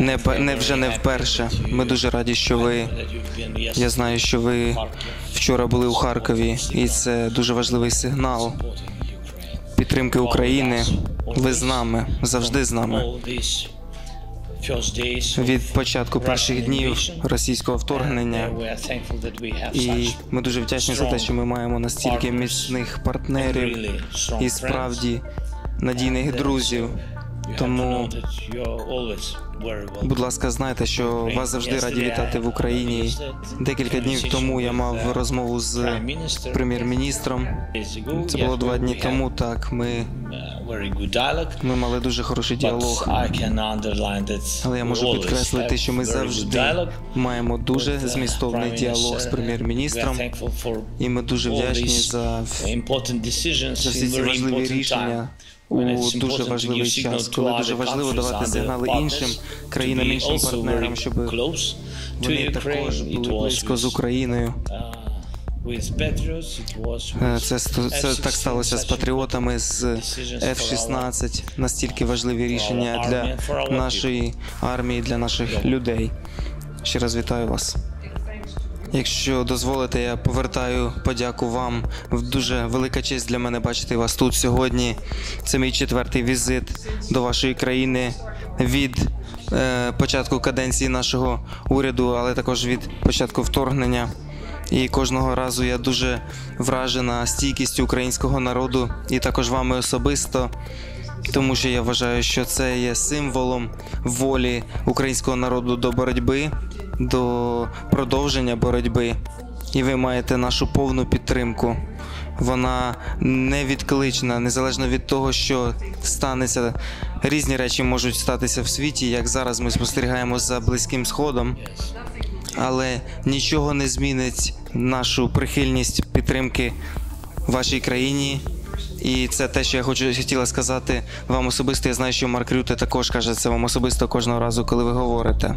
Не, не вже не вперше. Ми дуже раді, що ви. Я знаю, що ви вчора були у Харкові, і це дуже важливий сигнал підтримки України. Ви з нами, завжди з нами. Від початку перших днів російського вторгнення. І ми дуже вдячні за те, що ми маємо настільки міцних партнерів і справді надійних друзів. Тому, будь ласка, знайте, що вас завжди раді вітати в Україні. Декілька днів тому я мав розмову з прем'єр-міністром. Це було два дні тому. Так, ми, ми мали дуже хороший діалог. Але я можу підкреслити, що ми завжди маємо дуже змістовний діалог з прем'єр-міністром, і ми дуже вдячні за, за всі ці важливі рішення у дуже важливий час, коли дуже важливо давати сигнали іншим країнам, іншим партнерам, щоб вони також були близько з Україною. Е, Це, це так сталося з патріотами з F-16. Настільки важливі рішення для нашої армії, для наших людей. Ще раз вітаю вас. Якщо дозволите, я повертаю подяку вам. Дуже велика честь для мене бачити вас тут сьогодні. Це мій четвертий візит до вашої країни від е, початку каденції нашого уряду, але також від початку вторгнення. І кожного разу я дуже вражена стійкістю українського народу і також вами особисто. Тому що я вважаю, що це є символом волі українського народу до боротьби, до продовження боротьби. І ви маєте нашу повну підтримку. Вона невідклична, незалежно від того, що станеться. Різні речі можуть статися в світі, як зараз ми спостерігаємо за близьким сходом. Але нічого не змінить нашу прихильність підтримки вашій країні. І це те, що я хочу хотіла сказати вам особисто. Я знаю, що Марк Рюте також каже це вам особисто кожного разу, коли ви говорите.